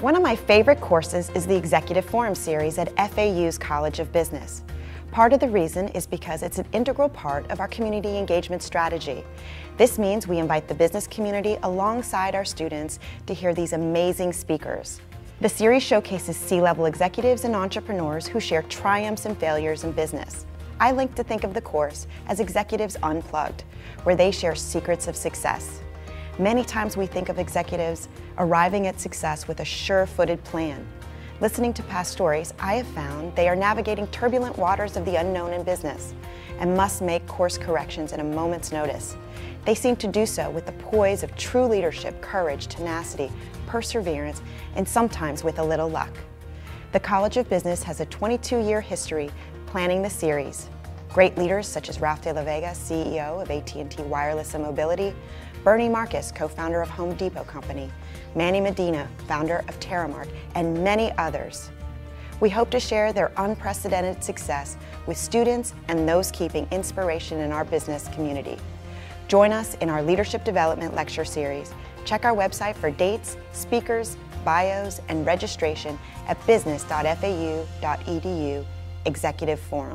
One of my favorite courses is the Executive Forum series at FAU's College of Business. Part of the reason is because it's an integral part of our community engagement strategy. This means we invite the business community alongside our students to hear these amazing speakers. The series showcases C-level executives and entrepreneurs who share triumphs and failures in business. I like to think of the course as Executives Unplugged, where they share secrets of success. Many times we think of executives arriving at success with a sure-footed plan. Listening to past stories, I have found they are navigating turbulent waters of the unknown in business and must make course corrections at a moment's notice. They seem to do so with the poise of true leadership, courage, tenacity, perseverance, and sometimes with a little luck. The College of Business has a 22-year history planning the series. Great leaders such as Ralph de la Vega, CEO of AT&T Wireless and Mobility, Bernie Marcus, co-founder of Home Depot Company, Manny Medina, founder of Terremark, and many others. We hope to share their unprecedented success with students and those keeping inspiration in our business community. Join us in our Leadership Development Lecture Series. Check our website for dates, speakers, bios, and registration at business.fau.edu Executive Forum.